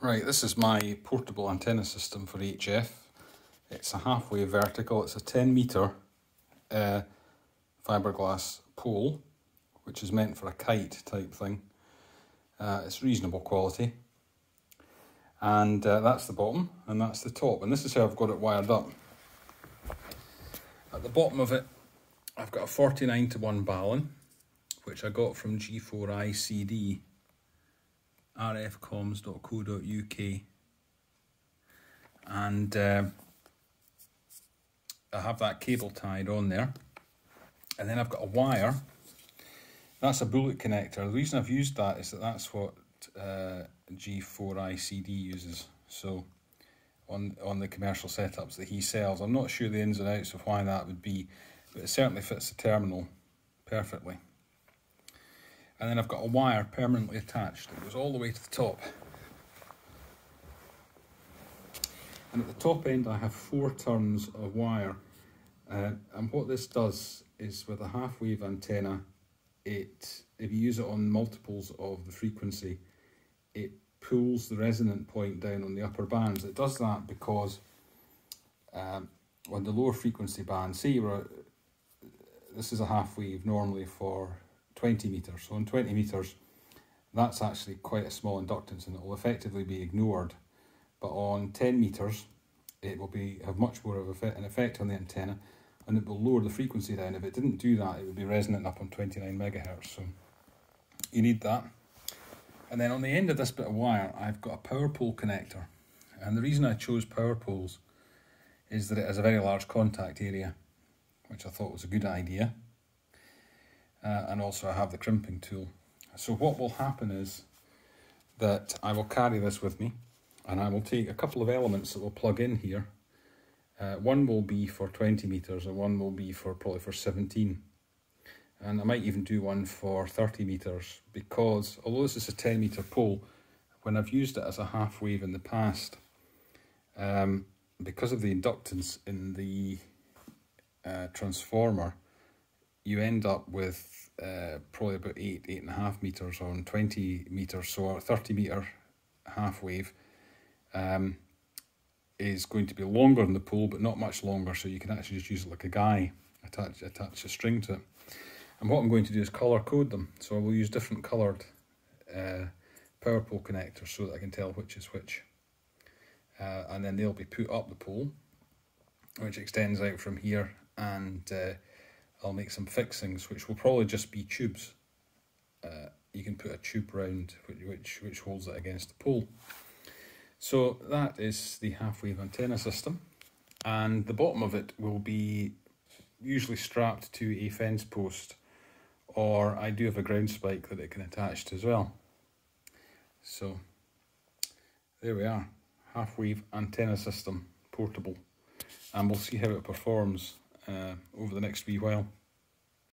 Right, this is my portable antenna system for HF. It's a half wave vertical, it's a 10 metre uh, fiberglass pole, which is meant for a kite type thing. Uh, it's reasonable quality. And uh, that's the bottom, and that's the top. And this is how I've got it wired up. At the bottom of it, I've got a 49 to 1 balun, which I got from G4ICD rfcoms.co.uk and uh, I have that cable tied on there. And then I've got a wire. That's a bullet connector. The reason I've used that is that that's what uh, G4ICD uses. So on on the commercial setups that he sells. I'm not sure the ins and outs of why that would be but it certainly fits the terminal perfectly and then I've got a wire permanently attached that goes all the way to the top. And at the top end I have four turns of wire uh, and what this does is with a half wave antenna it if you use it on multiples of the frequency it pulls the resonant point down on the upper bands. It does that because um, on the lower frequency band, see this is a half wave normally for 20 metres. So on 20 metres, that's actually quite a small inductance and it will effectively be ignored. But on 10 metres, it will be have much more of an effect on the antenna and it will lower the frequency down. If it didn't do that, it would be resonant up on 29 megahertz. So you need that. And then on the end of this bit of wire, I've got a power pole connector. And the reason I chose power poles is that it has a very large contact area, which I thought was a good idea uh, and also I have the crimping tool. So what will happen is that I will carry this with me and I will take a couple of elements that will plug in here. Uh, one will be for 20 meters and one will be for probably for 17. And I might even do one for 30 meters because although this is a 10 meter pole, when I've used it as a half wave in the past, um, because of the inductance in the uh, transformer, you end up with uh, probably about eight, eight and a half meters on 20 meters, so a 30 meter half wave um, is going to be longer than the pole, but not much longer, so you can actually just use it like a guy, attach, attach a string to it. And what I'm going to do is colour code them, so I will use different coloured uh, power pole connectors so that I can tell which is which. Uh, and then they'll be put up the pole, which extends out from here and uh, I'll make some fixings, which will probably just be tubes. Uh, you can put a tube round which, which, holds it against the pole. So that is the half-wave antenna system. And the bottom of it will be usually strapped to a fence post or I do have a ground spike that it can attach to as well. So there we are, half-wave antenna system, portable. And we'll see how it performs uh, over the next wee while.